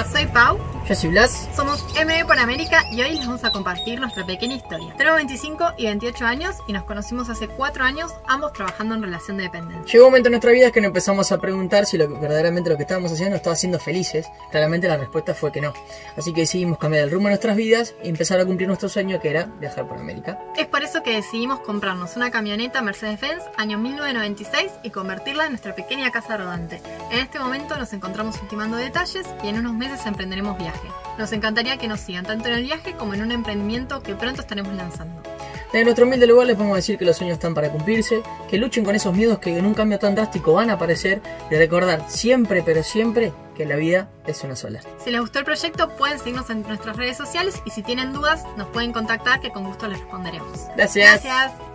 aceitar Yo soy Blas. Somos MB por América y hoy les vamos a compartir nuestra pequeña historia. Tenemos 25 y 28 años y nos conocimos hace 4 años, ambos trabajando en relación de dependencia. Llegó un momento en nuestra vida que nos empezamos a preguntar si lo que, verdaderamente lo que estábamos haciendo nos estaba haciendo felices. Claramente la respuesta fue que no. Así que decidimos cambiar el rumbo de nuestras vidas y empezar a cumplir nuestro sueño que era viajar por América. Es por eso que decidimos comprarnos una camioneta Mercedes-Benz año 1996 y convertirla en nuestra pequeña casa rodante. En este momento nos encontramos ultimando detalles y en unos meses emprenderemos viaje. Nos encantaría que nos sigan tanto en el viaje como en un emprendimiento que pronto estaremos lanzando. En nuestro humilde lugar les podemos decir que los sueños están para cumplirse, que luchen con esos miedos que en un cambio tan drástico van a aparecer y recordar siempre, pero siempre, que la vida es una sola. Si les gustó el proyecto pueden seguirnos en nuestras redes sociales y si tienen dudas nos pueden contactar que con gusto les responderemos. Gracias. Gracias.